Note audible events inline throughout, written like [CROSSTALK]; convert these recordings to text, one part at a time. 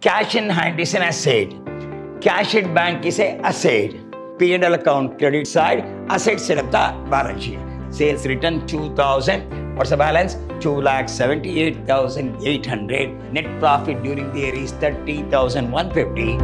cash in hand is an asset. Cash at bank is an asset. P&L account credit side, asset set the balance sheet. Sales return 2000. What's the balance? 2,78,800. Net profit during the year is 30,150.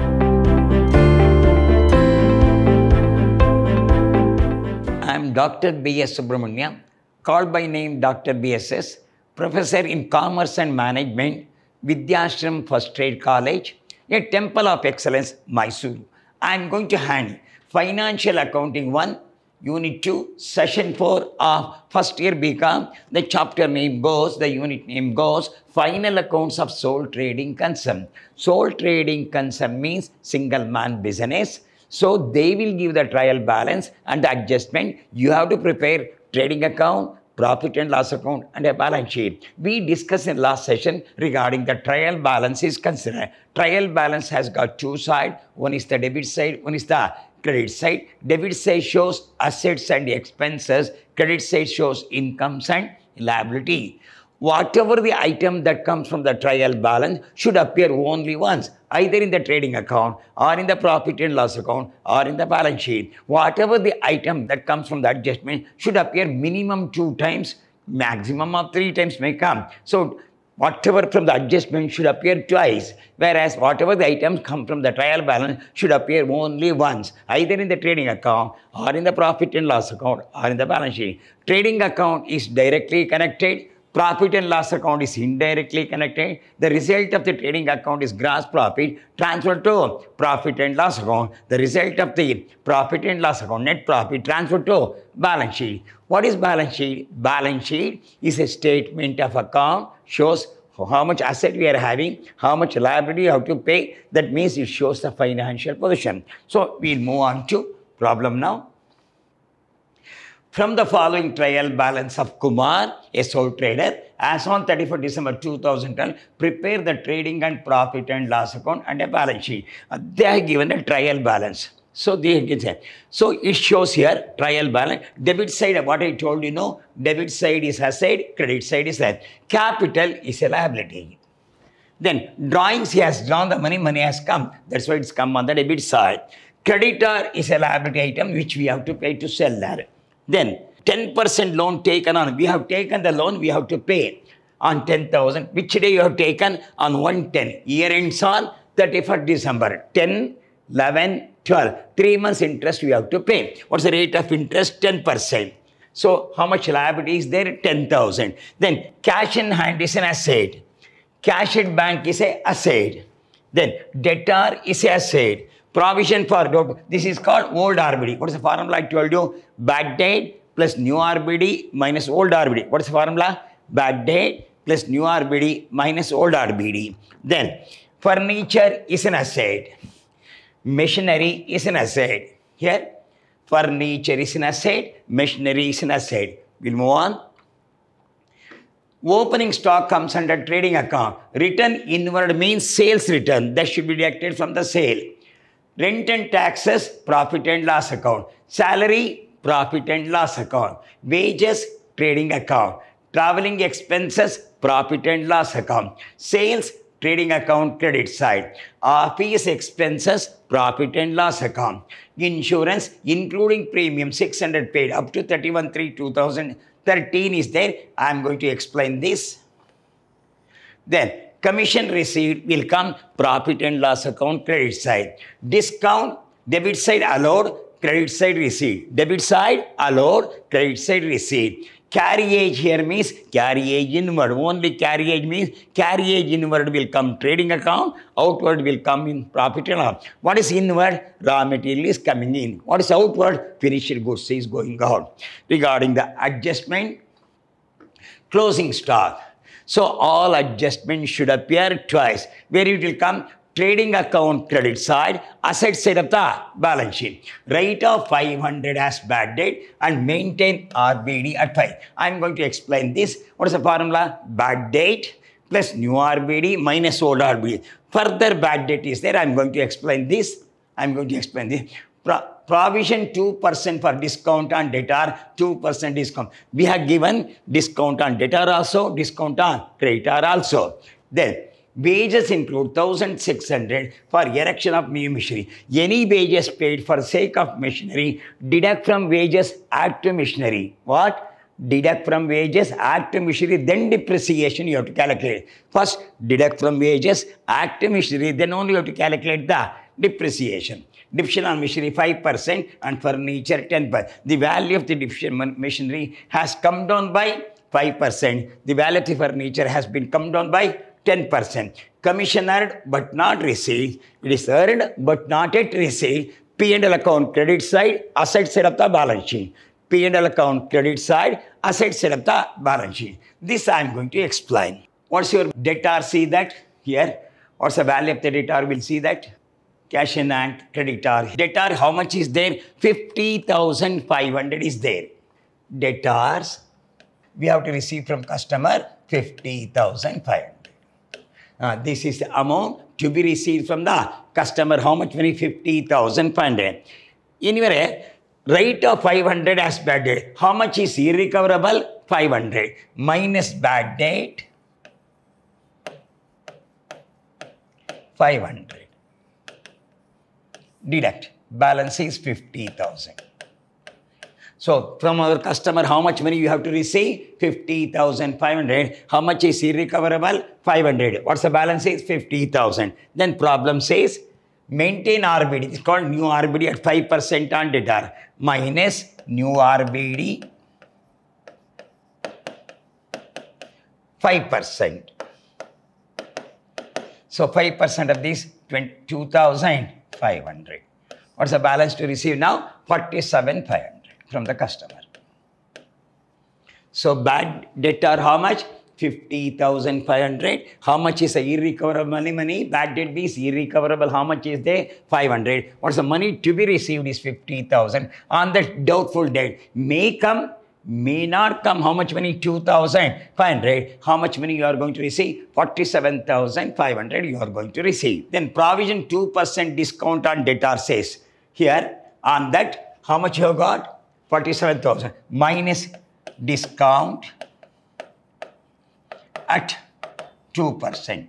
I am Dr. B.S. Subramania, called by name Dr. BSS, professor in commerce and management, Vidhyaashram First Grade College, a temple of excellence, Mysuru. I am going to hand Financial Accounting 1, Unit 2, Session 4 of first year BCom. The chapter name goes, the unit name goes, Final Accounts of Sole Trading Concern. Sole Trading Concern means single man business. So they will give the trial balance and the adjustment. You have to prepare trading account, profit and loss account and a balance sheet. We discussed in last session regarding the trial balance is considered. Trial balance has got two sides. One is the debit side, one is the credit side. Debit side shows assets and expenses. Credit side shows incomes and liability. Whatever the item that comes from the trial balance should appear only once, either in the trading account or in the profit and loss account or in the balance sheet. Whatever the item that comes from the adjustment should appear minimum two times, maximum of three times may come. So whatever from the adjustment should appear twice, whereas whatever the items come from the trial balance should appear only once, either in the trading account or in the profit and loss account or in the balance sheet. Trading account is directly connected profit and loss account is indirectly connected. The result of the trading account is gross profit transferred to profit and loss account. The result of the profit and loss account, net profit transferred to balance sheet. What is balance sheet? Balance sheet is a statement of account, shows how much asset we are having, how much liability you have to pay. That means it shows the financial position. So we'll move on to problem now. From the following trial balance of Kumar, a sole trader, as on 31 December 2012, prepare the trading and profit and loss account and a balance sheet. Uh, they are given a trial balance. So they. So it shows here trial balance. Debit side, what I told you know, debit side is asset, credit side is that. Capital is a liability. Then drawings, he has drawn the money, money has come. That's why it's come on the debit side. Creditor is a liability item which we have to pay to sell seller. Then 10% loan taken on, we have taken the loan, we have to pay on 10,000. Which day you have taken? On 110. Year ends on 31st December. 10, 11, 12. Three months interest we have to pay. What's the rate of interest? 10%. So how much liability is there? 10,000. Then cash in hand is an asset. Cash at bank is an asset. Then debtor is an asset. Provision for. This is called old RBD. What is the formula I told you? Bad debt plus new RBD minus old RBD. What is the formula? Bad debt plus new RBD minus old RBD. Then furniture is an asset. Machinery is an asset. Here, furniture is an asset. Machinery is an asset. We'll move on. Opening stock comes under trading account. Return inward means sales return. That should be deducted from the sale. Rent and taxes, profit and loss account. Salary, profit and loss account. Wages, trading account. Traveling expenses, profit and loss account. Sales, trading account credit side. Office expenses, profit and loss account. Insurance, including premium 600 paid up to 31 3 2013 is there. I am going to explain this. Then commission received will come profit and loss account credit side. Discount debit side allowed, credit side received. Debit side allowed, credit side received. Carriage here means carriage inward. Only carriage means carriage inward will come trading account, outward will come in profit and loss. What is inward? Raw material is coming in. What is outward? Finished goods is going out. Regarding the adjustment, closing stock. So all adjustments should appear twice. Where it will come? Trading account credit side, asset side of the balance sheet. Rate of 500 as bad debt and maintain RBD at 5. I am going to explain this. What is the formula? Bad debt plus new RBD minus old RBD. Further bad debt is there. I am going to explain this. I am going to explain this. Provision 2% for discount on debtor, 2% discount. We have given discount on debtor also, discount on creditor also. Then Wages include 1600 for erection of new machinery. Any wages paid for sake of machinery, deduct from wages, add to machinery. What? deduct from wages, add to machinery, then depreciation you have to calculate. First, deduct from wages, add to machinery, then only you have to calculate the depreciation. Depreciation on machinery 5% and furniture 10%. The value of the depreciation machinery has come down by 5%. The value of the furniture has been come down by 10%. Commission earned but not received. It is earned but not yet received. P&L account credit side, asset side of the balance sheet. P&L account credit side, asset side of the balance sheet. This I am going to explain. What's your debtor? See that here. What's the value of the debtor? We'll see that. Cash in hand, creditor. Debtor, how much is there? 50,500 is there. Debtors, we have to receive from customer 50,500. Uh, this is the amount to be received from the customer. How much money? 50,500. Anyway, Rate of 500 as bad debt. How much is irrecoverable? 500 minus bad debt 500. Deduct. Balance is 50,000. So from our customer, how much money you have to receive? 50,500. How much is irrecoverable? 500. What's the balance is? 50,000. Then problem says maintain RBD. It's called new RBD at 5% on debtor minus new RBD 5%. So 5% of this 22,500. What's the balance to receive now? 47,500 from the customer. So bad debt debtor how much? 50,500. How much is the irrecoverable money? Money, bad debt is irrecoverable. How much is there? 500. What's the money to be received is 50,000. On the doubtful debt, may come, may not come. How much money? 2,500. How much money you are going to receive? 47,500 you are going to receive. Then provision 2% discount on debtor says. Here, on that, how much you have got? 47,000 minus discount at 2%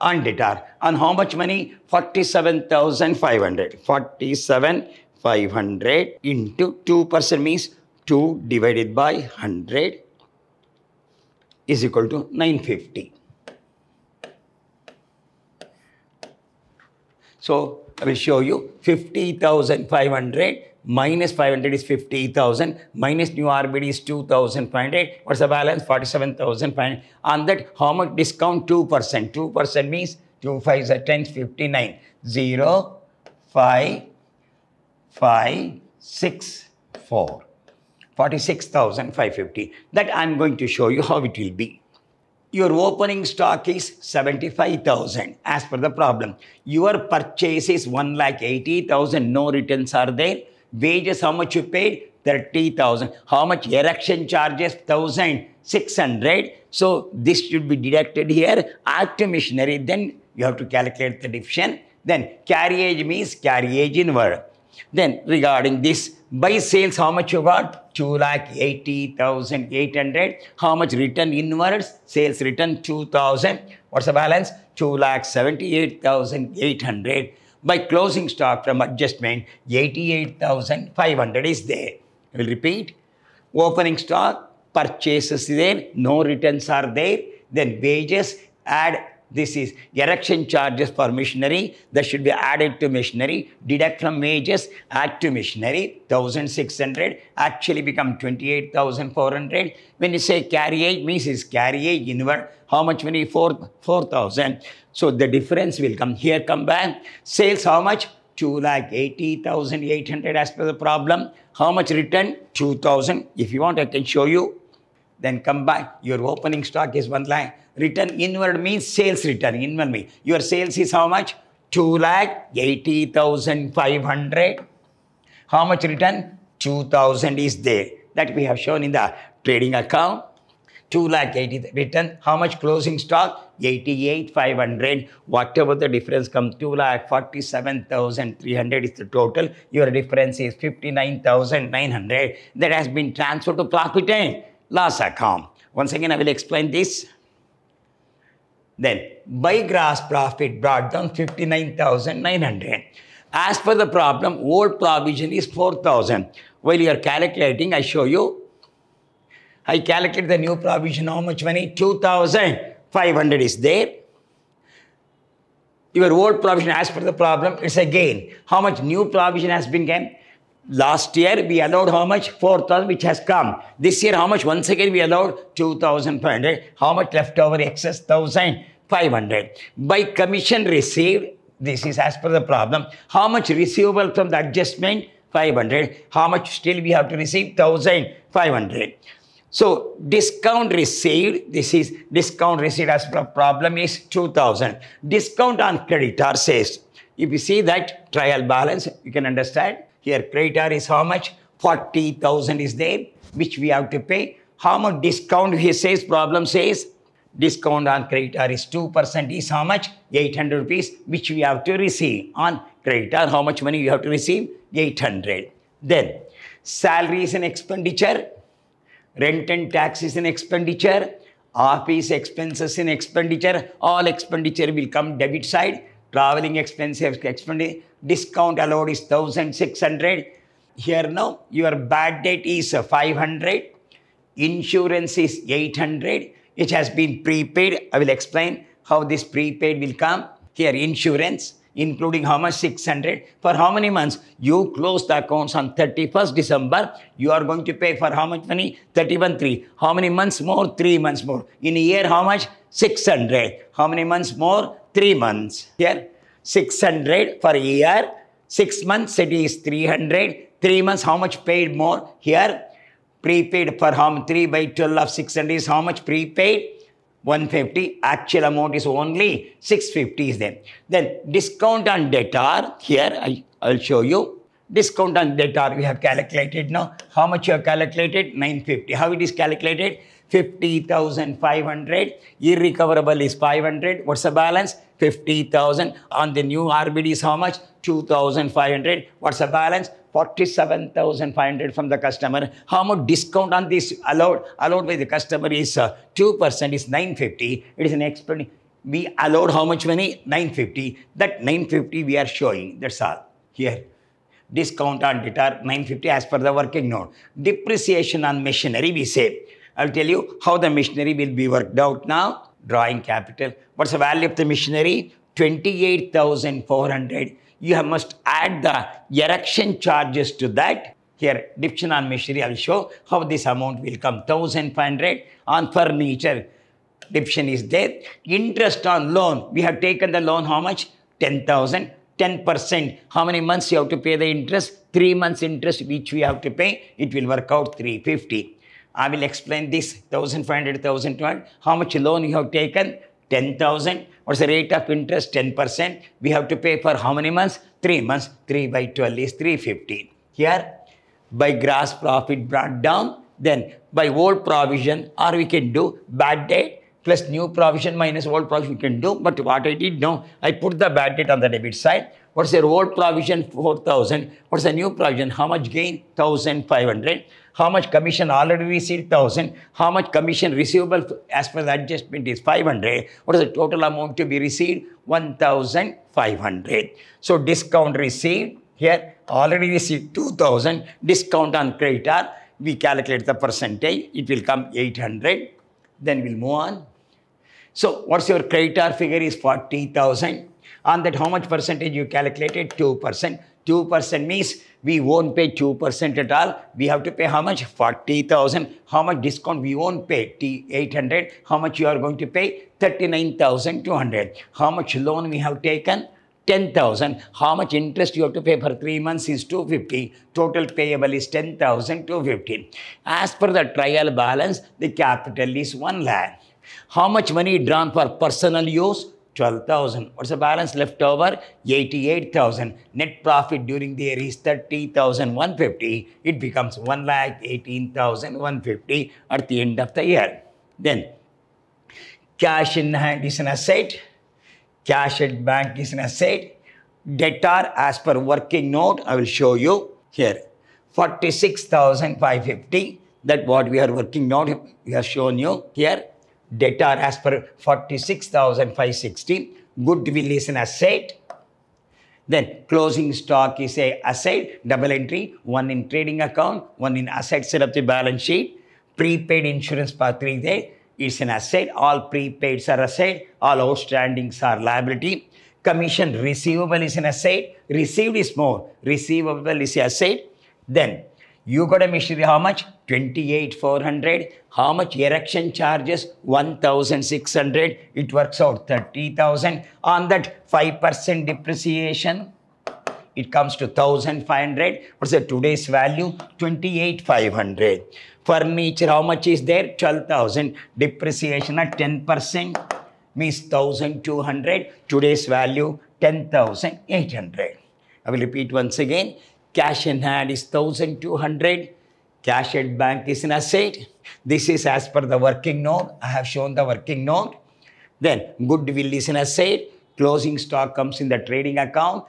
on debtor. On how much money? 47,500. 47,500 into 2% means 2 divided by 100 is equal to 950. So I will show you 50,500 minus 500 is 50,000, minus new RBD is 2,500. What's the balance? 47,500. On that, how much discount? 2%. 2% means 2 5 is 10, 59. 0, 5, 5, 6, 4. 46,550. That I'm going to show you [LAUGHS] how it will be. Your opening stock is 75,000 as per the problem. Your purchase is 1 lakh 80,000. No returns are there Wages, how much you paid? 30,000. How much erection charges? 1,600. So this should be deducted here. Add machinery, then you have to calculate the division. Then carriage means carriage inward. Then regarding this, by sales, how much you got? 2 lakh 80,800. How much return inwards? Sales return 2,000. What's the balance? 2 lakh 78,800 by closing stock from adjustment, 88,500 is there. I will repeat. Opening stock, purchases is there, no returns are there. Then wages, add this is erection charges for machinery that should be added to machinery. Deduct from wages, add to machinery, 1600 actually become 28,400. When you say carriage, means is carriage inward. How much money? 4,000. 4, so the difference will come. Here come back. Sales how much? 2 lakh 80,800 as per the problem. How much return? 2,000. If you want, I can show you. Then come back. Your opening stock is 1 lakh. Return inward means sales return. Inward means your sales is how much? 2 lakh 80,500. How much return? 2,000 is there. That we have shown in the trading account. 2 lakh 80 return. How much closing stock? 88,500. Whatever the difference comes, 2 lakh 47,300 is the total. Your difference is 59,900. That has been transferred to profit and loss account. Once again, I will explain this. Then by gross profit brought down 59,900. As per the problem, old provision is 4,000. While you are calculating, I show you. I calculate the new provision, how much money? 2,500 is there. Your old provision as per the problem, it's a gain. How much new provision has been gained? Last year we allowed how much? 4,000 which has come. This year how much? Once again we allowed 2,500. How much left over excess? 1,500. By commission received, this is as per the problem. How much receivable from the adjustment? 500. How much still we have to receive? 1,500. So discount received, this is discount received as per problem is 2000. Discount on creditor says, if you see that trial balance, you can understand. Here creditor is how much? 40,000 is there, which we have to pay. How much discount he says, problem says, discount on creditor is 2% is how much? 800 rupees, which we have to receive. On creditor, how much money you have to receive? 800. Then, salary is an expenditure, rent and tax is an expenditure, office expenses in expenditure, all expenditure will come debit side, traveling expenses, expenditure, discount allowed is 1600. Here now, your bad debt is 500, insurance is 800, which has been prepaid. I will explain how this prepaid will come. Here, insurance, including how much 600 for how many months? You close the accounts on 31st december. You are going to pay for how much money? 31 3 how many months more? 3 months more. In a year how much? 600 how many months more 3 months. Here 600 for a year. 6 months it is 300 3 months how much paid more? Here prepaid for how 3 by 12 of 600 is how much prepaid? 150 actual amount is only 650 is there. Then discount on debtor. Here I, i'll show you. Discount on debtor we have calculated now how much you have calculated? 950 how it is calculated 50,500 irrecoverable is 500 what's the balance 50,000 on the new RBD is how much 2,500 what's the balance 47,500 from the customer. How much discount on this allowed? Allowed by the customer is uh, 2% is 950. It is an expense. We allowed how much money? 950. That 950 we are showing. That's all. Here. Discount on debtor 950 as per the working note. Depreciation on machinery we say. I'll tell you how the machinery will be worked out now. Drawing capital. What's the value of the machinery? 28,400 you must add the erection charges to that. Here, division on machinery, I'll show how this amount will come. 1500 on furniture, division is there. Interest on loan, we have taken the loan, how much? 10,000. 10%. How many months you have to pay the interest? Three months interest which we have to pay. It will work out 350. I will explain this 1500, 1200. How much loan you have taken? 10,000. What's the rate of interest? 10%. We have to pay for how many months? 3 months. 3 by 12 is 315. Here, by gross profit brought down, then by old provision, or we can do bad debt plus new provision minus old provision we can do. But what I did now, I put the bad debt on the debit side. What's your old provision? 4,000. What's the new provision? How much gain? 1,500. How much commission already received? 1000. How much commission receivable as per the adjustment is 500. What is the total amount to be received? 1500. So discount received here already received 2000. Discount on creditor. We calculate the percentage. It will come 800. Then we'll move on. So what's your creditor figure is 40,000. On that, how much percentage you calculated? 2%. 2% means we won't pay 2% at all. We have to pay how much? 40,000. How much discount we won't pay? 800. How much you are going to pay? 39,200. How much loan we have taken? 10,000. How much interest you have to pay for 3 months is 250. Total payable is 10,250. As per the trial balance, the capital is 1 lakh. How much money drawn for personal use? 12,000. What's the balance left over? 88,000. Net profit during the year is 30,150. It becomes 1 lakh 18,150 at the end of the year. Then, cash in hand is an asset. Cash at bank is an asset. Debtor as per working note, I will show you here. 46,550. That what we are working note, we have shown you here Debtor as per 46,560. Goodwill is an asset. Then closing stock is a asset, double entry, one in trading account, one in asset set of the balance sheet. Prepaid insurance part three there is an asset. All prepaids are asset. All outstandings are liability. Commission receivable is an asset. Received is more. Receivable is an asset. Then you got a machinery how much? 28,400. How much erection charges? 1,600. It works out 30,000. On that 5% depreciation, it comes to 1500 what's the today's value 28500 furniture how much is there 12000 depreciation at 10% means 1200 today's value 10800 i will repeat once again cash in hand is 1200 cash at bank is an asset this is as per the working note. I have shown the working note. Then goodwill is an asset closing stock comes in the trading account.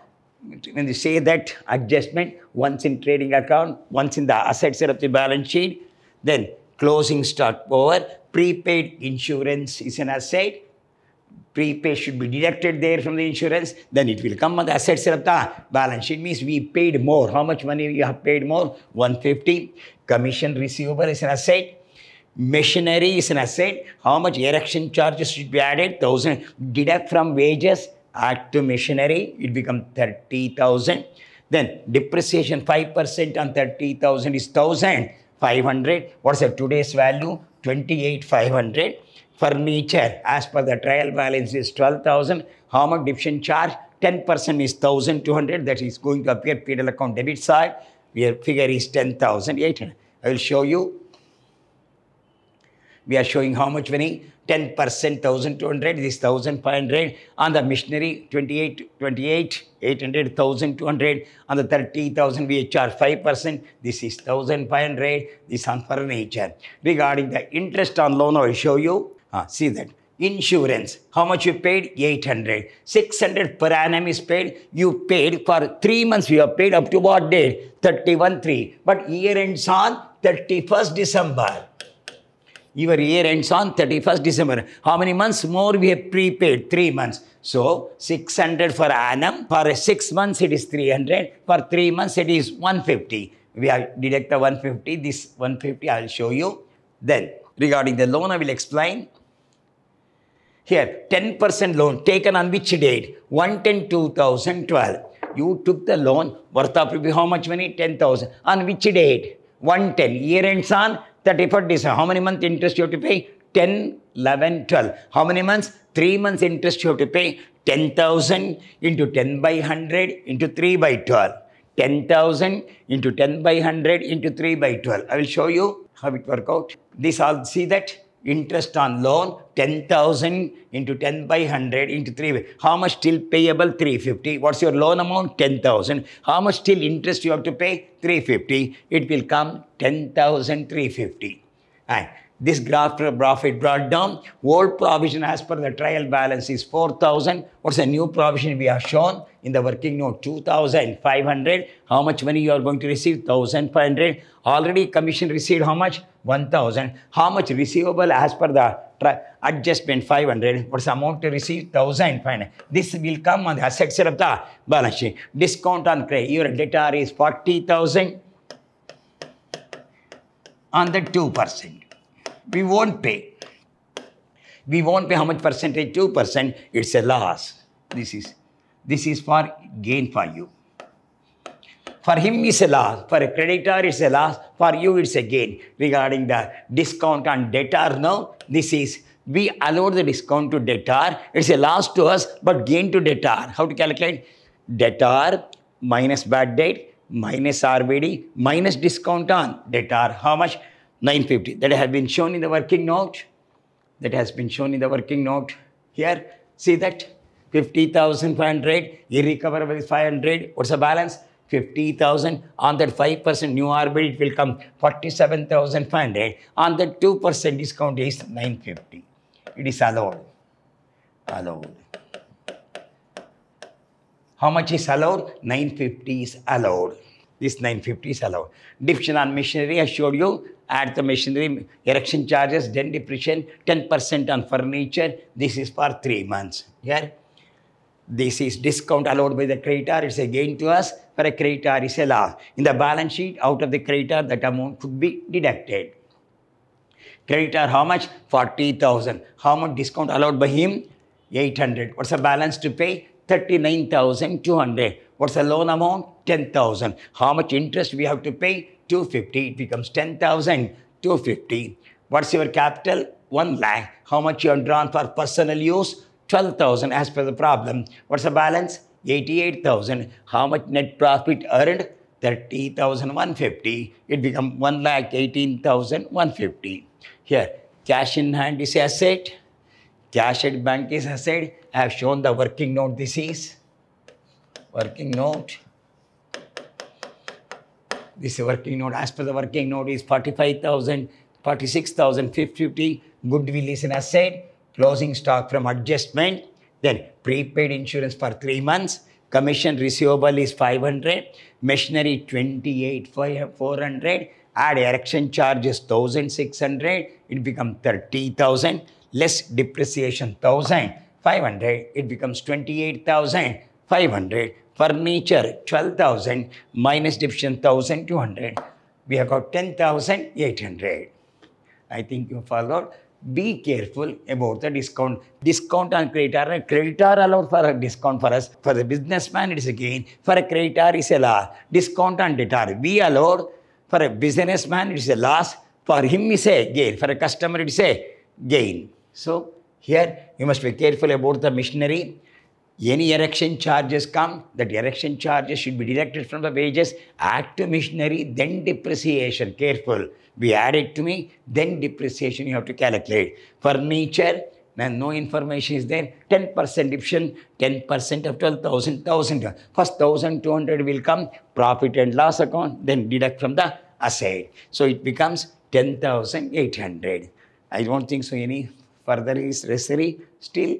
When you say that adjustment once in trading account once in the asset side of the balance sheet. Then closing stock over. Prepaid insurance is an asset prepaid should be deducted there from the insurance, then it will come on the asset of balance sheet. Means we paid more. How much money you have paid more? 150. Commission receivable is an asset. Machinery is an asset. How much erection charges should be added? 1000. Deduct from wages, add to machinery, it become 30,000. Then depreciation 5% on 30,000 is 1,500. What's the today's value? 28,500 furniture as per the trial balance is 12,000. How much division charge? 10% is 1,200. That is going to appear P&L account debit side. Your figure is 10,800. I will show you. We are showing how much money? 10% 1200 this 1500 on the machinery, 28 28 800 1200 on the 30000 we charge 5% this is 1500 this on furniture regarding the interest on loan i will show you Ah, see that. Insurance. How much you paid? 800. 600 per annum is paid. You paid for three months. You have paid up to what date? 31 3. But year ends on 31st December. Your year ends on 31st December. How many months more we have prepaid? Three months. So 600 for annum. For six months it is 300. For three months it is 150. We have deduct the 150. This 150 I will show you. Then regarding the loan I will explain. Here, 10% loan taken on which date? 110 2012. You took the loan worth of how much money? 10,000. On which date? 110. Year ends on 31st December. How many months interest you have to pay? 10, 11, 12. How many months? 3 months interest you have to pay. 10,000 into 10 by 100 into 3 by 12. 10,000 into 10 by 100 into 3 by 12. I will show you how it work out. This all see that interest on loan 10,000 into 10 by 100 into 3. How much still payable? 350. What's your loan amount? 10,000. How much still interest you have to pay? 350. It will come 10,350. And this gross profit brought down. Old provision as per the trial balance is 4,000. What's the new provision we have shown in the working note? 2,500. How much money you are going to receive? 1,500. Already commission received how much? 1,000. How much receivable as per the adjustment 500. What's the amount to receive? 1,500. This will come on the asset of the balance sheet. Discount on credit. Your debtor is 40,000 on the 2% we won't pay. We won't pay how much percentage? 2%. It's a loss. This is, this is for gain for you. For him it's a loss. For a creditor it's a loss. For you it's a gain. Regarding the discount on debtor now, this is, we allow the discount to debtor. It's a loss to us, but gain to debtor. How to calculate? Debtor minus bad debt minus RBD minus discount on debtor. How much? 950. That has been shown in the working note. That has been shown in the working note. Here, see that 50,500, irrecoverable is 500. What's the balance? 50,000. On that 5% new RBD, it will come 47,500. On that 2% discount is 950. It is allowed. Allowed. How much is allowed? 950 is allowed. This 950 is allowed. Division on machinery, I showed you, add the machinery, erection charges, then depreciation, 10% on furniture. This is for three months. Here, this is discount allowed by the creditor, it's a gain to us. For a creditor, it's a loss. In the balance sheet, out of the creditor, that amount could be deducted. Creditor, how much? 40,000. How much discount allowed by him? 800. What's the balance to pay? 39,200. What's the loan amount? 10,000. How much interest we have to pay? 250. It becomes 10,000. 250. What's your capital? 1 lakh. How much you have drawn for personal use? 12,000 as per the problem. What's the balance? 88,000. How much net profit earned? 30,150. It becomes 1 lakh 18,150. Here, cash in hand is asset. Cash at bank is asset. I have shown the working note. This is working note. This is working note, as per the working note, is 45,000, 46,550. Goodwill is an asset. Closing stock from adjustment. Then prepaid insurance for three months. Commission receivable is 500. Machinery 28, 400 add erection charges 1600 it becomes 30000 less depreciation 1500 it becomes 28500 furniture 12000 minus division 1200 we have got 10800 i think you followed be careful about the discount. Discount on creditor. Creditor allowed for a discount for us. For the businessman, it is a gain. For a creditor, it is a loss. Discount on debtor. We allowed for a businessman, it is a loss. For him, it is a gain. For a customer, it is a gain. So, here you must be careful about the machinery. Any erection charges come, that erection charges should be deducted from the wages. Add to machinery, then depreciation. Careful. We add it to me, then depreciation you have to calculate. Furniture, and no information is there. 10% deduction, 10% of 12,000, 1,000. First 1,200 will come, profit and loss account, then deduct from the asset. So it becomes 10,800. I don't think so any further is necessary. Still,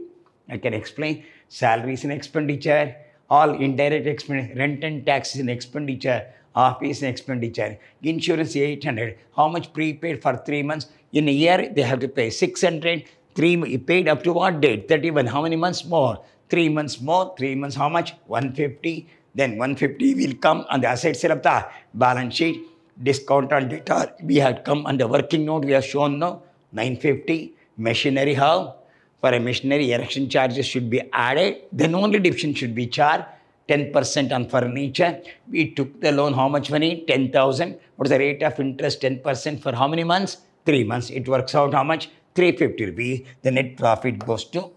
I can explain. Salary is an expenditure, all indirect expenditure, rent and tax is an expenditure, office and expenditure, insurance 800. How much prepaid for three months? In a year, they have to pay 600 Three paid up to what date? 31. How many months more? Three months more. Three months, how much? 150. Then 150 will come on the asset side of the balance sheet. Discount on debtor. We had come on the working note. We have shown now 950. Machinery how? For a machinery, erection charges should be added. Then only division should be charged. 10% on furniture. We took the loan, how much money? 10,000. What is the rate of interest? 10% for how many months? Three months. It works out how much? 350 rupees, the net profit goes to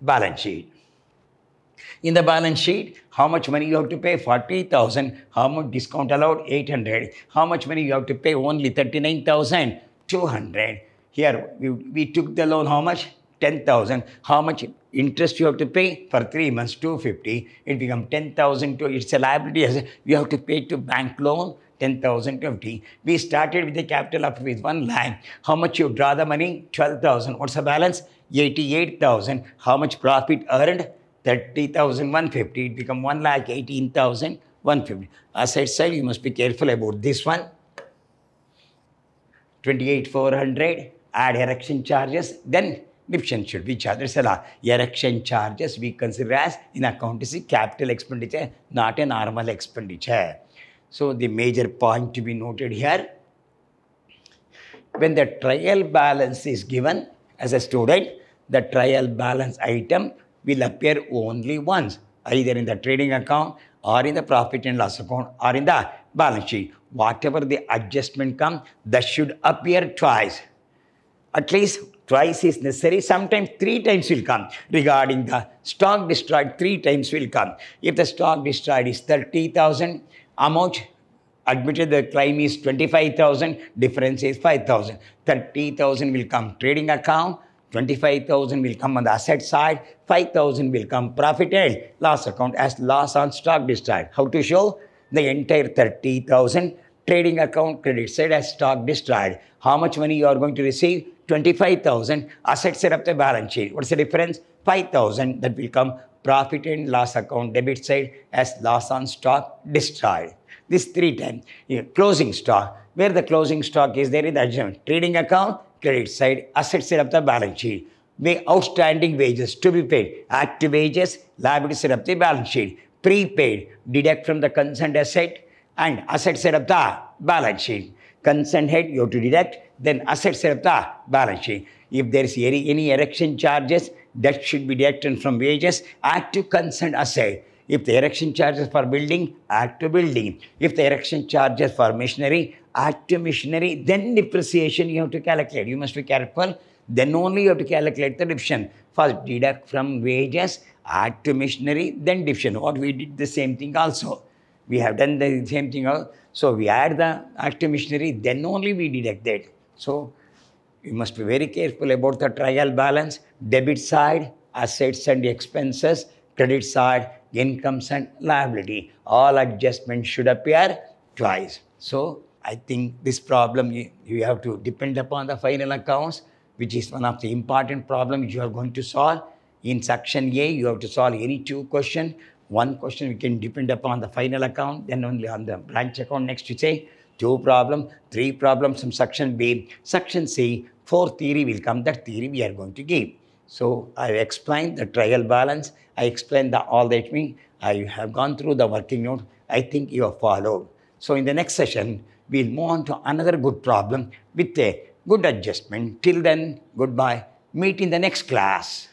balance sheet. In the balance sheet, how much money you have to pay? 40,000. How much discount allowed? 800. How much money you have to pay? Only 39,200. Here, we, we took the loan, how much? 10,000. How much interest you have to pay? For three months, 250. It becomes 10,000. It's a liability. You have to pay to bank loan 10,020. We started with the capital of with 1 lakh. How much you draw the money? 12,000. What's the balance? 88,000. How much profit earned? 30,150. It become 1 lakh 18,150. Asset side, you must be careful about this one. 28,400. Add erection charges. Then division should be charged. There's a ah, lot. Erection charges we consider as in account is a capital expenditure, not a normal expenditure. So the major point to be noted here, when the trial balance is given as a student, the trial balance item will appear only once, either in the trading account or in the profit and loss account or in the balance sheet. Whatever the adjustment comes, that should appear twice. At least twice is necessary. Sometimes three times will come. Regarding the stock destroyed, three times will come. If the stock destroyed is 30,000, amount admitted the claim is 25,000, difference is 5,000. 30,000 will come trading account, 25,000 will come on the asset side, 5,000 will come profit and loss account as loss on stock destroyed. How to show? The entire 30,000 trading account credit side as stock destroyed. How much money you are going to receive? 25,000 asset side of the balance sheet. What's the difference? 5,000 that will come profit and loss account debit side as loss on stock destroyed. This three times. Yeah, closing stock. Where the closing stock is there in the adjustment. Trading account, credit side, asset side of the balance sheet. May outstanding wages to be paid. Active wages, liability side of the balance sheet. Prepaid, deduct from the concerned asset and asset side of the balance sheet. Concerned head, you have to deduct, then asset side of the balance sheet. If there is any, any erection charges, that should be deducted from wages. Active concerned asset. If the erection charges for building, add to building. If the erection charges for machinery, add to machinery. Then depreciation you have to calculate. You must be careful. Then only you have to calculate the division. First deduct from wages, add to machinery, then division. What we did the same thing also. We have done the same thing. So we add the active machinery, then only we deduct that. So you must be very careful about the trial balance, debit side, assets and expenses, credit side, incomes and liability. All adjustments should appear twice. So I think this problem you, you have to depend upon the final accounts, which is one of the important problems you are going to solve. In section A, you have to solve any two question. One question we can depend upon the final account, then only on the branch account. Next you say two problem, three problems from section B. Section C, four theory will come. That theory we are going to give. So I explained the trial balance. I explained the all that mean. I have gone through the working note. I think you have followed. So in the next session, we'll move on to another good problem with a good adjustment. Till then, goodbye. Meet in the next class.